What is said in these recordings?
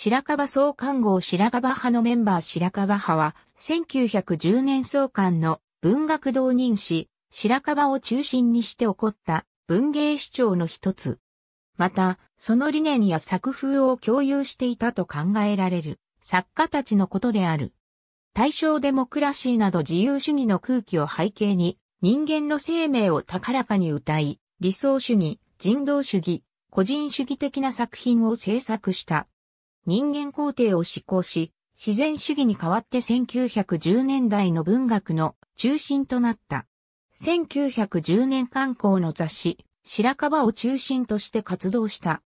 白樺総監号白樺派のメンバー白樺派は、1910年創刊の文学同人誌、白樺を中心にして起こった文芸主張の一つ。また、その理念や作風を共有していたと考えられる作家たちのことである。大正デモクラシーなど自由主義の空気を背景に人間の生命を高らかに歌い、理想主義、人道主義、個人主義的な作品を制作した。人間皇帝を施行し、自然主義に代わって1910年代の文学の中心となった。1910年刊行の雑誌、白樺を中心として活動した。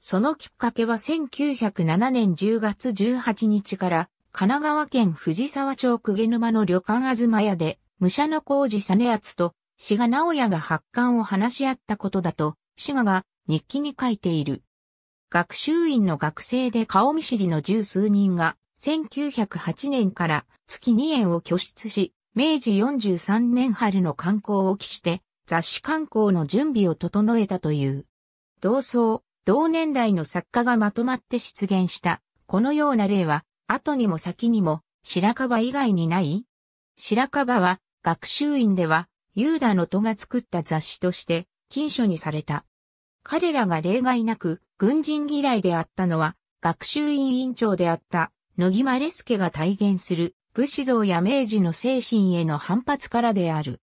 そのきっかけは1907年10月18日から神奈川県藤沢町久毛沼の旅館東屋で武者の工事実厚と志賀直也が発刊を話し合ったことだと志賀が日記に書いている。学習院の学生で顔見知りの十数人が1908年から月2円を拠出し、明治43年春の観光を期して雑誌刊行の準備を整えたという。同窓、同年代の作家がまとまって出現した、このような例は、後にも先にも、白樺以外にない？白樺は、学習院では、ユーダの戸が作った雑誌として、禁書にされた。彼らが例外なく、軍人嫌いであったのは、学習院委員長であった、野木マレスケが体現する、武士道や明治の精神への反発からである。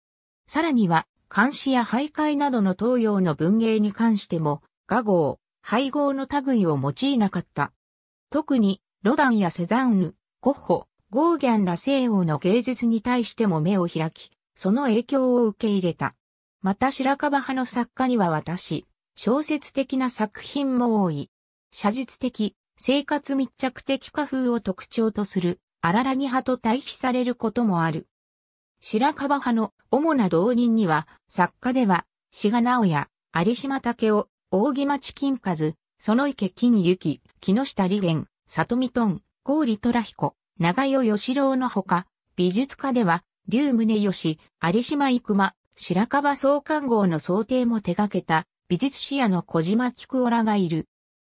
さらには、監視や徘徊などの東洋の文芸に関しても、画号、配合の類を用いなかった。特に、ロダンやセザンヌ、ゴッホ、ゴーギャンら西洋の芸術に対しても目を開き、その影響を受け入れた。また白樺派の作家には私、小説的な作品も多い。写実的、生活密着的家風を特徴とする荒らぎ派と対比されることもある。白樺派の主な同人には、作家では、志賀直也、有島武夫、扇町金和、園池金幸、木下理玄、里見トン、郡虎彦、長代義郎のほか、美術家では、竜宗義、有島育馬、白樺総監号の想定も手掛けた、美術史家の小島菊オラがいる。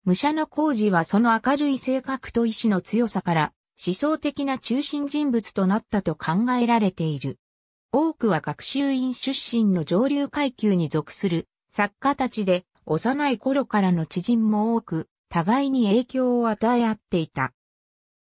武者の工事はその明るい性格と意志の強さから、思想的な中心人物となったと考えられている。多くは学習院出身の上流階級に属する作家たちで幼い頃からの知人も多く互いに影響を与え合っていた。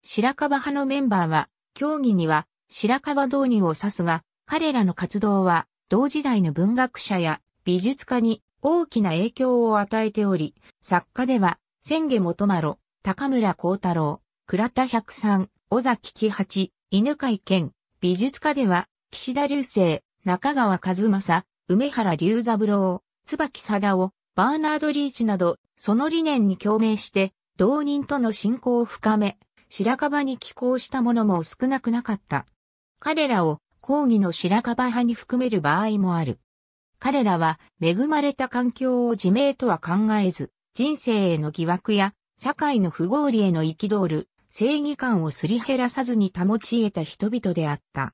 白樺派のメンバーは競技には白樺導入を指すが彼らの活動は同時代の文学者や美術家に大きな影響を与えており、作家では千家元丸、高村光太郎、倉田百三、尾崎喜八、犬飼健、美術家では、岸田流星、中川和正、梅原龍三郎、椿貞夫、バーナード・リーチなど、その理念に共鳴して、同人との信仰を深め、白樺に寄稿したものも少なくなかった。彼らを講義の白樺派に含める場合もある。彼らは恵まれた環境を自明とは考えず、人生への疑惑や社会の不合理への憤る正義感をすり減らさずに保ち得た人々であった。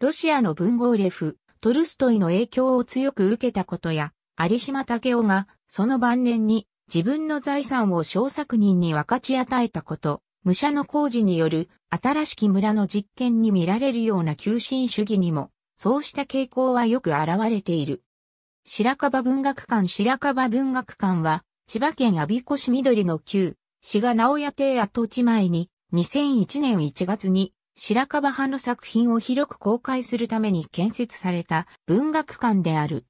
ロシアの文豪レフ、トルストイの影響を強く受けたことや、有島武夫がその晩年に自分の財産を小作人に分かち与えたこと、武者の工事による新しき村の実験に見られるような急進主義にも、そうした傾向はよく現れている。白樺文学館白樺文学館は、千葉県阿鼻子市緑の旧志賀直屋邸跡地前に2001年1月に白樺派の作品を広く公開するために建設された文学館である。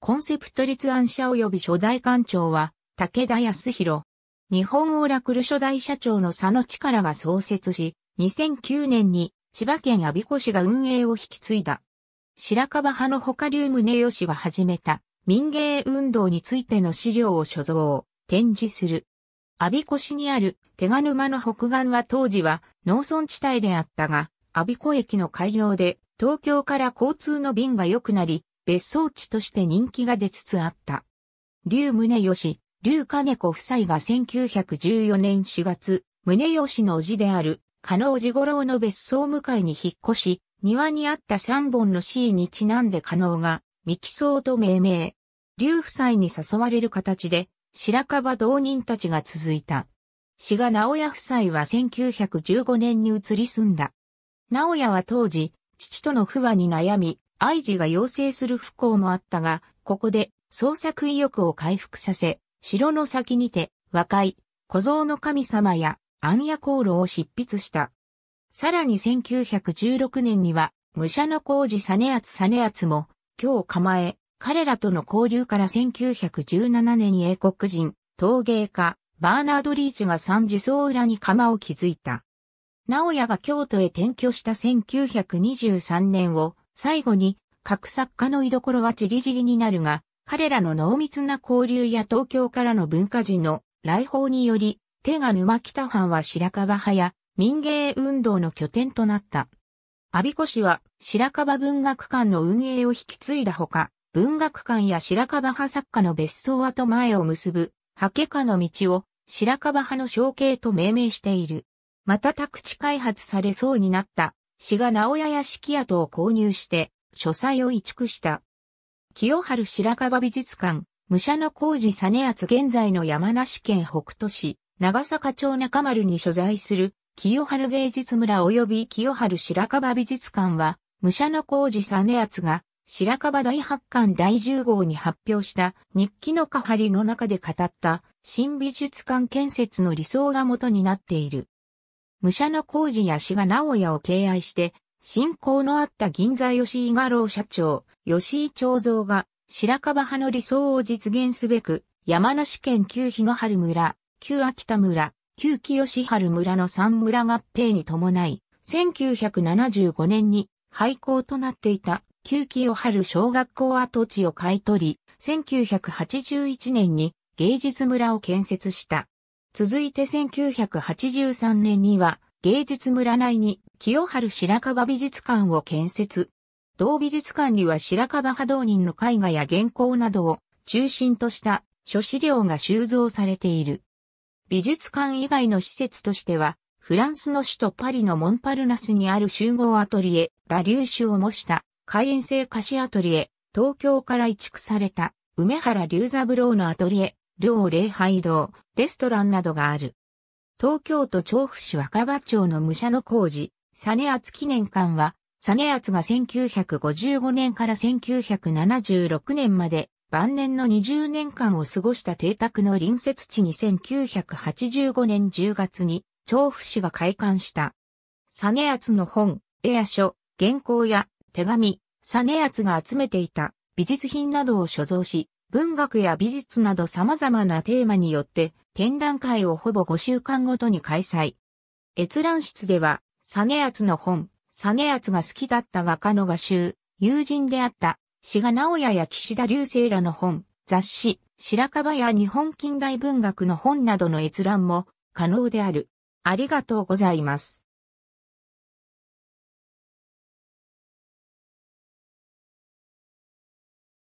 コンセプト立案者及び初代館長は武田康弘。日本オラクル初代社長の佐野力が創設し、2009年に千葉県阿鼻子市が運営を引き継いだ。白樺派の他流宗義が始めた民芸運動についての資料を所蔵、展示する。阿鼻子市にある手賀沼の北岸は当時は農村地帯であったが、阿鼻子駅の開業で東京から交通の便が良くなり、別荘地として人気が出つつあった。竜宗義、竜金子夫妻が1914年4月、宗義の叔父である、加納寺五郎の別荘向かいに引っ越し、庭にあった三本の C にちなんで加納が、ミキソウと命名。竜夫妻に誘われる形で、白樺同人たちが続いた。志賀直也夫妻は1915年に移り住んだ。直也は当時、父との不和に悩み、愛知が要請する不幸もあったが、ここで創作意欲を回復させ、城の先にて、和解、小僧の神様や暗夜航路を執筆した。さらに1916年には、武者の工事実厚実厚も、今日構え、彼らとの交流から1917年に英国人、陶芸家、バーナード・リーチが三次層裏に釜を築いた。直也が京都へ転居した1923年を最後に各作家の居所はちりぢりになるが、彼らの濃密な交流や東京からの文化人の来訪により、手が沼北藩は白樺派や民芸運動の拠点となった。阿鼻子市は白樺文学館の運営を引き継いだほか、文学館や白樺派作家の別荘跡前を結ぶ、ハケ家の道を白樺派の小径と命名している。また宅地開発されそうになった志賀直屋屋敷跡を購入して書斎を移築した。清春白樺美術館、武者の工事実厚現在の山梨県北杜市、長坂町中丸に所在する清春芸術村及び清春白樺美術館は、武者の工事実厚が白樺大発館第10号に発表した日記のかはりの中で語った新美術館建設の理想が元になっている。武者の工事や志賀直也を敬愛して、信仰のあった銀座吉井画廊社長、吉井長蔵が白樺派の理想を実現すべく、山梨県旧日野春村、旧秋田村、旧清春村の三村合併に伴い、1975年に廃校となっていた旧清春小学校跡地を買い取り、1981年に芸術村を建設した。続いて1983年には芸術村内に清春白樺美術館を建設。同美術館には白樺波動人の絵画や原稿などを中心とした書資料が収蔵されている。美術館以外の施設としては、フランスの首都パリのモンパルナスにある集合アトリエ、ラリューシュを模した海円製菓子アトリエ、東京から移築された梅原龍三郎のアトリエ、両礼拝堂、レストランなどがある。東京都調布市若葉町の武者の工事、実厚記念館は、実厚が1955年から1976年まで晩年の20年間を過ごした邸宅の隣接地に1985年10月に調布市が開館した。実厚の本、絵や書、原稿や手紙、実厚が集めていた美術品などを所蔵し、文学や美術など様々なテーマによって展覧会をほぼ5週間ごとに開催。閲覧室では、実厚の本、実厚が好きだった画家の画集、友人であった志賀直也や岸田流星らの本、雑誌、白樺や日本近代文学の本などの閲覧も可能である。ありがとうございます。